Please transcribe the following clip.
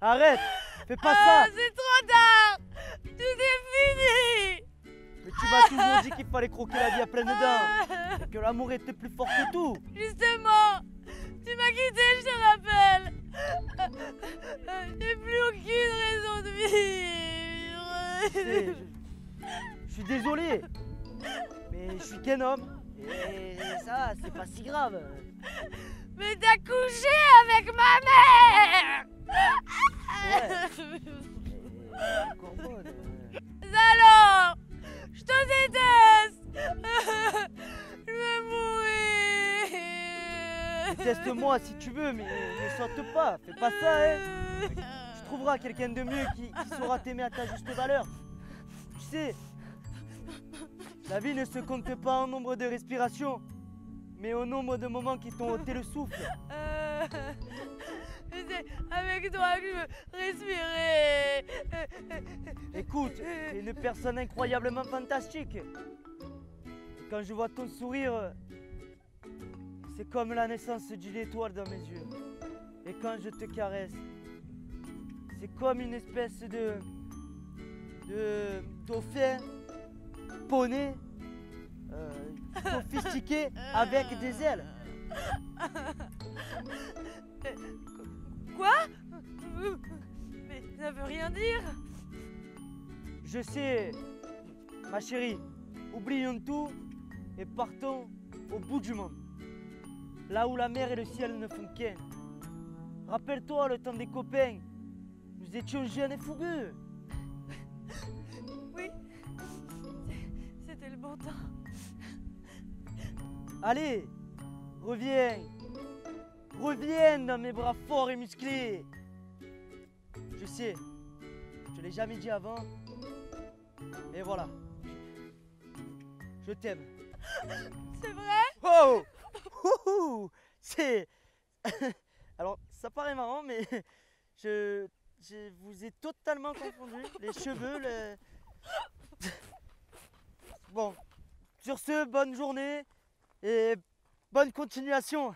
Arrête Fais pas Ah, ça. c'est trop tard. Tout est fini. Mais tu m'as toujours dit qu'il fallait croquer la vie à pleines dents. Ah, Que l'amour était plus fort que tout. Justement Tu m'as quitté, je te rappelle. J'ai plus aucune raison de vivre. Je, je suis désolé Mais je suis qu'un homme. Et ça, c'est pas si grave Mais t'as couché avec ma mère. Euh. Alors Je te déteste. Je vais mourir. Teste-moi si tu veux, mais ne saute pas, fais pas ça, hein. Tu trouveras quelqu'un de mieux qui, qui saura t'aimer à ta juste valeur. Tu sais, la vie ne se compte pas en nombre de respirations, mais au nombre de moments qui t'ont ôté le souffle. Euh, C'est avec toi que je veux respirer Écoute, t'es une personne incroyablement fantastique. Quand je vois ton sourire, c'est comme la naissance d'une étoile dans mes yeux. Et quand je te caresse, c'est comme une espèce de. de. dauphin, poney, sophistiqué avec des ailes. Quoi? Mais ça veut rien dire Je sais, ma chérie, oublions tout et partons au bout du monde. Là où la mer et le ciel ne font qu'un. Rappelle-toi le temps des copains. Nous étions jeunes et fougueux. Allez, reviens. Reviens dans mes bras forts et musclés. Je sais, je l'ai jamais dit avant. Et voilà. Je t'aime. C'est vrai? Oh C'est. Alors, ça paraît marrant, mais je, je vous ai totalement confondu. Les cheveux, le. Bon, sur ce, bonne journée et bonne continuation.